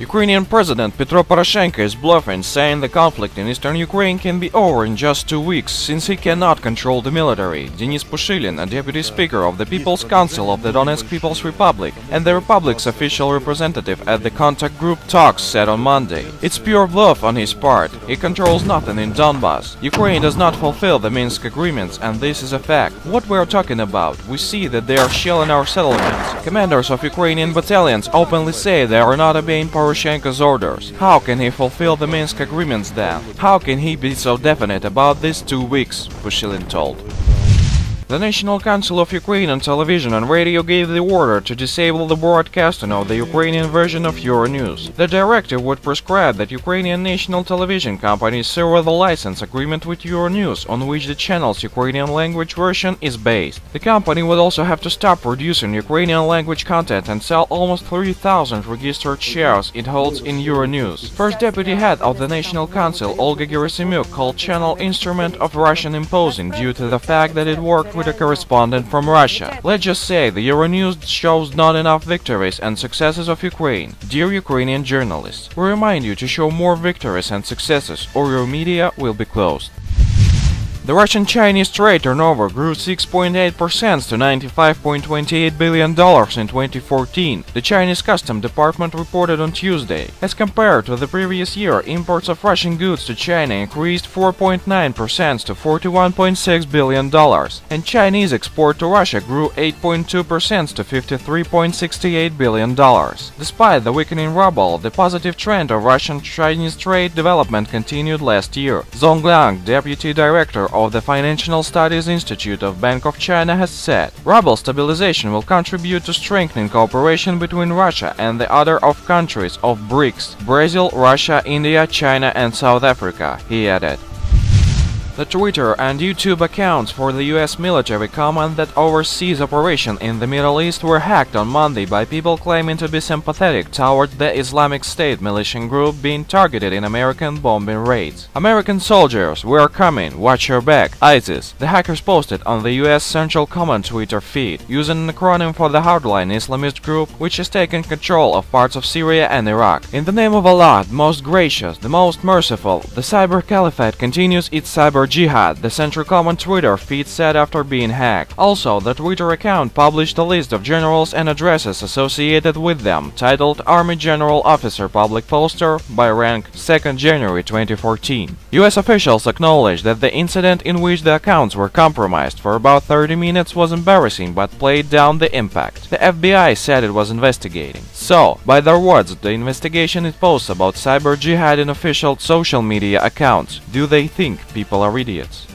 Ukrainian President Petro Poroshenko is bluffing, saying the conflict in eastern Ukraine can be over in just two weeks, since he cannot control the military. Denis Pushilin, a deputy speaker of the People's Council of the Donetsk People's Republic, and the republic's official representative at the contact group talks, said on Monday. It's pure bluff on his part. He controls nothing in Donbass. Ukraine does not fulfill the Minsk agreements, and this is a fact. What we're talking about, we see that they are shelling our settlements. Commanders of Ukrainian battalions openly say they are not obeying Poroshenko's orders. How can he fulfill the Minsk agreements then? How can he be so definite about these two weeks? Pushilin told. The National Council of Ukraine on television and radio gave the order to disable the broadcasting of the Ukrainian version of Euronews. The directive would prescribe that Ukrainian national television companies serve the license agreement with Euronews, on which the channel's Ukrainian language version is based. The company would also have to stop producing Ukrainian language content and sell almost 3,000 registered shares it holds in Euronews. First deputy head of the National Council, Olga Gerasimuk, called channel instrument of Russian imposing due to the fact that it worked with a correspondent from Russia. Let's just say the Euronews shows not enough victories and successes of Ukraine. Dear Ukrainian journalists, we remind you to show more victories and successes or your media will be closed. The Russian-Chinese trade turnover grew 6.8% to $95.28 billion in 2014, the Chinese Custom Department reported on Tuesday. As compared to the previous year, imports of Russian goods to China increased 4.9% to $41.6 billion, and Chinese export to Russia grew 8.2% to $53.68 billion. Despite the weakening ruble, the positive trend of Russian-Chinese trade development continued last year. Zhong Liang, deputy director of the Financial Studies Institute of Bank of China has said, ruble stabilization will contribute to strengthening cooperation between Russia and the other of countries of BRICS, Brazil, Russia, India, China and South Africa, he added. The Twitter and YouTube accounts for the US military command that oversees operation in the Middle East were hacked on Monday by people claiming to be sympathetic toward the Islamic State militia group being targeted in American bombing raids. American soldiers, we are coming, watch your back, ISIS. The hackers posted on the US Central Command Twitter feed, using an acronym for the hardline Islamist group which has taken control of parts of Syria and Iraq. In the name of Allah, the most gracious, the most merciful, the Cyber Caliphate continues its cyber Jihad, the Central Command Twitter feed said after being hacked. Also, the Twitter account published a list of generals and addresses associated with them, titled Army General Officer Public Poster by rank 2nd January 2014. US officials acknowledged that the incident in which the accounts were compromised for about 30 minutes was embarrassing but played down the impact. The FBI said it was investigating. So, by their words, the investigation it posts about cyber jihad in official social media accounts. Do they think people are idiots.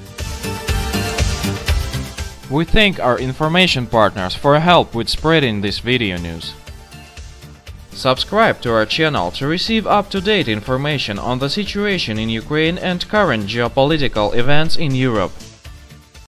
We thank our information partners for help with spreading this video news. Subscribe to our channel to receive up-to-date information on the situation in Ukraine and current geopolitical events in Europe.